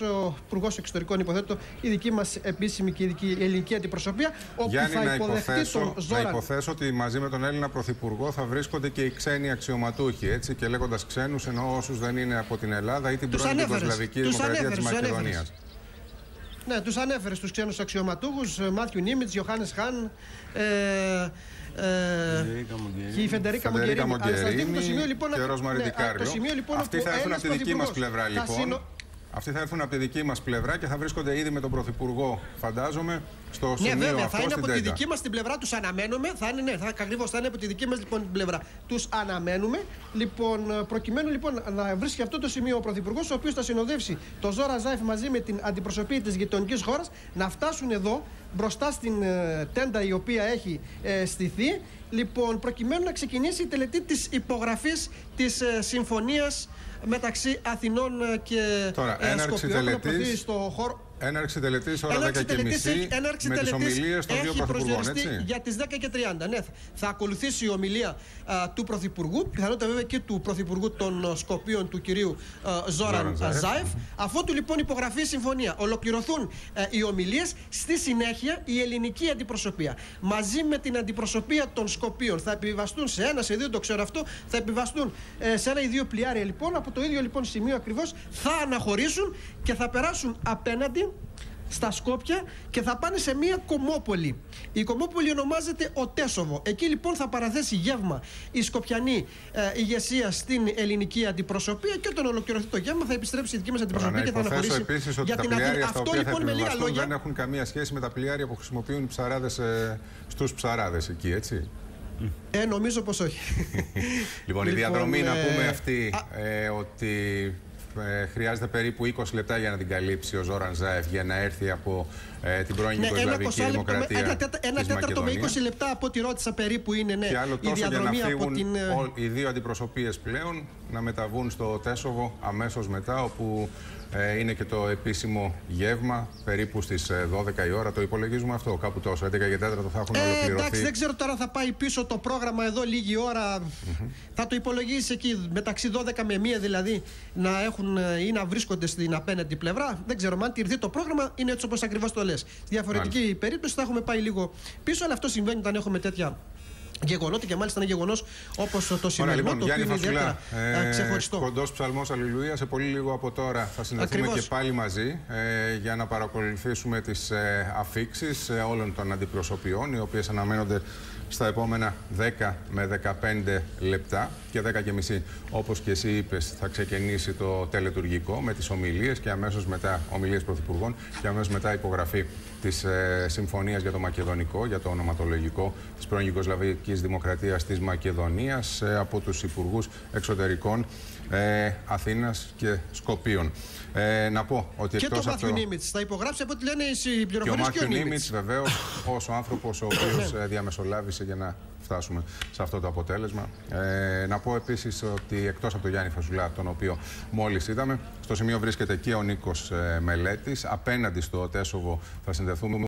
ο Υπουργός Εξωτερικών υποθέτω, η δική μας επίσημη και η δική ελληνική αντιπροσωπεία, όπου Γιάννη, θα να υποδεχτεί υποθέσω, τον Ζόραν. να υποθέσω ότι μαζί με τον Έλληνα Πρωθυπουργό θα βρίσκονται και οι ξένοι αξιωματούχοι. Έτσι, και λέγοντας ξένους, ενώ όσους δεν είναι από την Ελλάδα ή την Τους πρώην ανέφερες. Ιουγκοσλαβική Τους Δημοκρατία της ανέφερες, τους Μακεδονίας. ανέφερες. Ναι, τους ανέφερες τους ξένους αξιωματούχους, Μάθιου Νίμιτς, Ιωάννης Χάν. Ε, ε, και η Φεντερίκα Φεντερίκα Μογκερίνη. Αλλά σας δείχνω το σημείο, Μογκερίνη λοιπόν, και ο Ροσμαρή ναι, α, Δικάριο. Το σημείο λοιπόν Αυτοί όπου θα έρθουν ένας από τη δική μας πρωθυπουργός πλευρά θα λοιπόν. Συνο- Αυτοί θα έρθουν από τη δική μας πλευρά και θα βρίσκονται ήδη με τον Πρωθυπουργό, φαντάζομαι, στο Ναι, σημείο βέβαια, αυτό θα είναι στην από τη Τέντα. δική μας την πλευρά, τους αναμένουμε. Θα είναι, ναι, θα, ακριβώς, θα είναι από τη δική μας λοιπόν, την πλευρά. Τους αναμένουμε. Λοιπόν, προκειμένου λοιπόν να βρίσκει αυτό το σημείο ο Πρωθυπουργός, ο οποίος θα συνοδεύσει το Ζόρα Ζάιφ μαζί με την αντιπροσωπεία της γειτονικής χώρας, να φτάσουν εδώ μπροστά στην ε, τέντα η οποία έχει ε, στηθεί. Λοιπόν, προκειμένου να ξεκινήσει η τελετή της υπογραφής της ε, συμφωνίας μεταξύ Αθηνών ε, και Τώρα, ε, έναρξη Σκοπιών, που τελετής. προωθεί στο χώρο. Έναρξη τελετής ώρα 10.30 Έναρξη τελετής έχει- έναρξη με τις τελετής ομιλίες των δύο έχει Πρωθυπουργών, προσδιοριστεί έτσι; για τις 10 και 30. Ναι, θα- θα ακολουθήσει η ομιλία α, του Πρωθυπουργού, πιθανότατα βέβαια και του Πρωθυπουργού των α, Σκοπίων του κυρίου α, Ζόραν Ζόραν Ζάεφ. Ζάεφ. Αφού του λοιπόν υπογραφεί η συμφωνία, ολοκληρωθούν ε, οι ομιλίες, στη συνέχεια η ελληνική αντιπροσωπεία μαζί με την αντιπροσωπεία των Σκοπίων θα επιβαστούν σε ένα, σε δύο, το ξέρω αυτό, θα επιβαστούν ε, σε ένα ή δύο πλοιάρια λοιπόν. Από το ίδιο λοιπόν σημείο ακριβώς θα αναχωρήσουν και θα περάσουν απέναντι στα Σκόπια και θα πάνε σε μια κομμόπολη. Η κομμόπολη ονομάζεται ο Τέσοβο. Εκεί λοιπόν θα παραθέσει γεύμα η σκοπιανή ε, ηγεσία στην ελληνική αντιπροσωπεία και όταν ολοκληρωθεί το γεύμα θα επιστρέψει η δική μας Τώρα, αντιπροσωπεία να και θα υποθέσω αναχωρήσει επίσης ότι για τα την Αθήνα. πλοιάρια στα Αυτό οποία θα λοιπόν με λίγα επιβιβαστούν λόγια. δεν έχουν καμία σχέση με τα πλοιάρια που χρησιμοποιούν οι ψαράδες ε, στους ψαράδες εκεί, έτσι. Ε, νομίζω πως όχι. Λοιπόν, η Λοιπόν, διαδρομή να ε, πούμε αυτή α- ε, ότι ε, χρειάζεται περίπου 20 λεπτά για να την καλύψει ο Ζόραν Ζάεφ για να έρθει από ε, την πρώην Ναι, ένα, Ιουγκοσλαβική 20 λεπτό, με- Δημοκρατία ένα, τέτα- ένα της τέταρτο με 20 Μακεδονίας. λεπτά από ό,τι ρώτησα περίπου είναι ναι, Και άλλο η τόσο για να διαδρομή από φύγουν την. ε, ό- οι δύο αντιπροσωπείες πλέον να μεταβούν στο Τέσοβο αμέσως μετά όπου ε, είναι και το επίσημο γεύμα περίπου στις ε, 12 η ώρα. Το υπολογίζουμε αυτό κάπου τόσο. 11 και 4 θα έχουν Ε, ολοκληρωθεί. εντάξει, δεν ξέρω τώρα θα πάει πίσω το πρόγραμμα εδώ λίγη ώρα. Θα το υπολογίσει εκεί μεταξύ 12 με 1 δηλαδή να έχουν ε, ή να βρίσκονται στην απέναντι πλευρά. Δεν ξέρω, αν τηρηθεί το πρόγραμμα είναι έτσι όπως ακριβώς το λες. Στη διαφορετική περίπτωση θα έχουμε πάει λίγο πίσω, αλλά αυτό συμβαίνει όταν έχουμε τέτοια γεγονότα και μάλιστα ένα γεγονός όπως το Ωραία, σημερινό, λοιπόν, το οποίο Γιάννη είναι Φασουλά, ιδιαίτερα ε, ξεχωριστό. κοντός ψαλμός Αλληλουία. Σε πολύ λίγο από τώρα θα συνδεθούμε Ακριβώς. και πάλι μαζί ε, για να παρακολουθήσουμε τις ε, αφήξεις ε, όλων των αντιπροσωπιών, οι οποίες αναμένονται στα επόμενα 10 με 15 λεπτά και 10 και μισή. Όπως και εσύ είπες, θα ξεκινήσει το τελετουργικό με τις ομιλίες και αμέσως μετά ομιλίες πρωθυπουργών και αμέσως μετά υπογραφή της ε, συμφωνίας για το μακεδονικό, για το ονοματολογικό της πρώην Ιουγκοσλαβική Δημοκρατίας της Μακεδονίας ε, από τους υπουργούς εξωτερικών ε, Αθήνας και Σκοπίων. Ε, να πω ότι Και το εκτός Μάθιου αυτό- Νίμιτς. Θα υπογράψει από ό,τι λένε οι και ο πληροφορίες και ο Μάθιου Νίμιτς. Νίμιτς, βεβαίως, ως ο άνθρωπος ο οποίος διαμεσολάβησε για να φτάσουμε σε αυτό το αποτέλεσμα. Ε, να πω επίσης ότι εκτός από τον Γιάννη Φασουλά, τον οποίο μόλις είδαμε, στο σημείο βρίσκεται και ο Νίκος Μελέτης. Απέναντι στο Τέσοβο θα συνδεθούμε